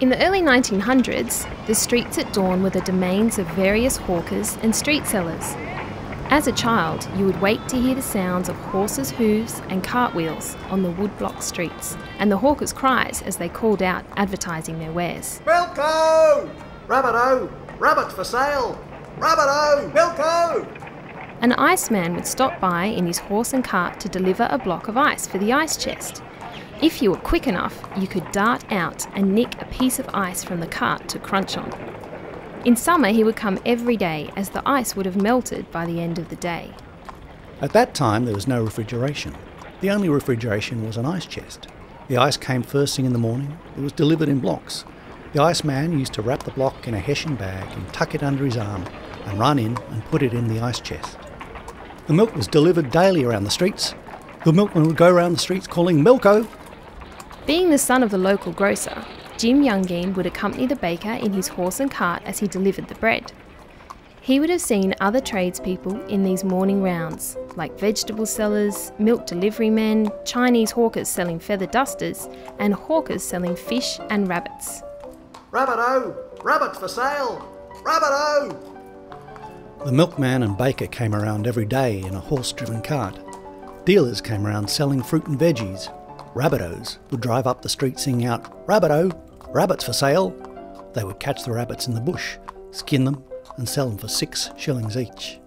In the early 1900s, the streets at dawn were the domains of various hawkers and street sellers. As a child, you would wait to hear the sounds of horses' hooves and cartwheels on the woodblock streets, and the hawkers' cries as they called out advertising their wares. Milko! Rabbit-o! Rabbit for sale! Rabbit-o! Milko! An iceman would stop by in his horse and cart to deliver a block of ice for the ice chest. If you were quick enough, you could dart out and nick a piece of ice from the cart to crunch on. In summer, he would come every day as the ice would have melted by the end of the day. At that time, there was no refrigeration. The only refrigeration was an ice chest. The ice came first thing in the morning. It was delivered in blocks. The iceman used to wrap the block in a hessian bag and tuck it under his arm and run in and put it in the ice chest. The milk was delivered daily around the streets. The milkman would go around the streets calling Milko. Being the son of the local grocer, Jim Youngein would accompany the baker in his horse and cart as he delivered the bread. He would have seen other tradespeople in these morning rounds, like vegetable sellers, milk delivery men, Chinese hawkers selling feather dusters, and hawkers selling fish and rabbits. Rabbit-o! Rabbit for sale! Rabbit-o! The milkman and baker came around every day in a horse driven cart. Dealers came around selling fruit and veggies. Rabbitoes would drive up the street singing out, Rabbito! Rabbits for sale! They would catch the rabbits in the bush, skin them, and sell them for six shillings each.